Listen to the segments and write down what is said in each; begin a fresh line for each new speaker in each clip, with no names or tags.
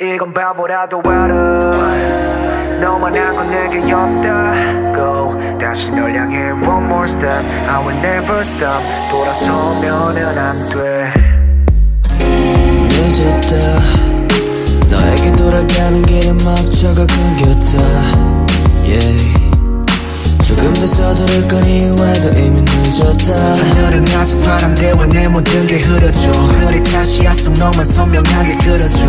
이건 바보라도 알아 너만 알고 내게 없다고. 다시 널 향해 one more step. I will never stop. 돌아서면은 안돼.
늦었다. 너에게 돌아가는 길은 막혀가 끊겼다. Yeah. 조금 더 서두를 건 이유에도 이미 늦었다.
하늘은 파란데 왜내 모든 게 흐려져. 흐리 다시야 속 너만 선명하게 그려줘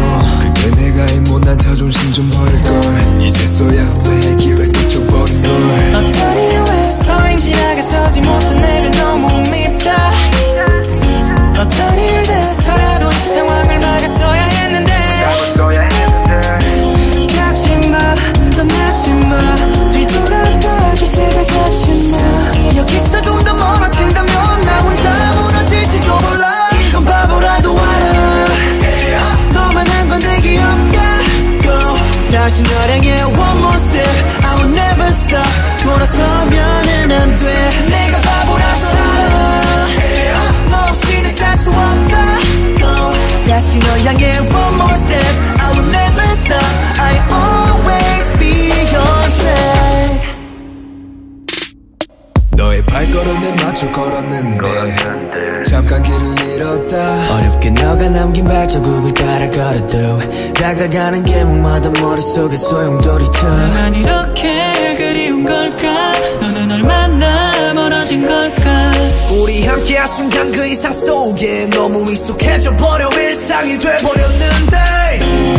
걸음에 맞춰 걸었는데 잠깐 길을 잃었다. 어렵게 너가 남긴 발자국을 따라 걸어도 다가가는 길목마다 머릿속에 소용돌이쳐.
난 이렇게 그리운 걸까? 너는 얼마나 멀어진 걸까?
우리 함께한 순간 그 이상 속에 너무 익숙해져 버려 일상이 돼버렸는데.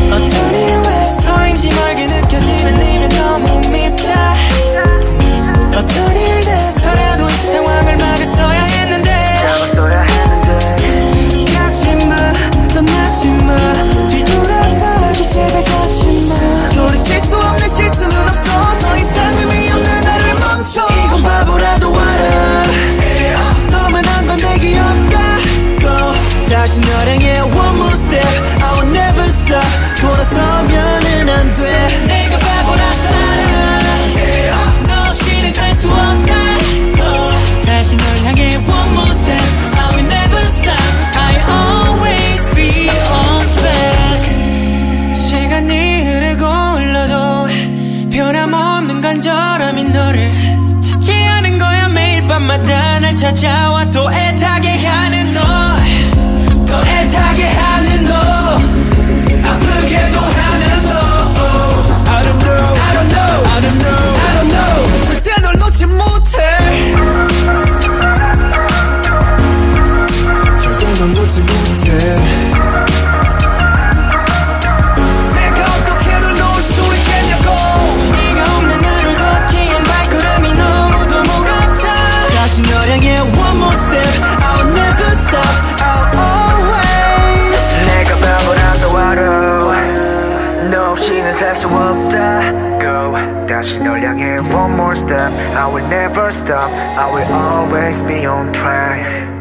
어떤 이유에서인지 멀게 느껴지는 네가 너무 밉다 너를 찾게 하는 거야 매일 밤마다 날 찾아와 또 애타게 하는
없이는 살 수 없다고 다시 널 향해 one more step I will never stop I will always be on track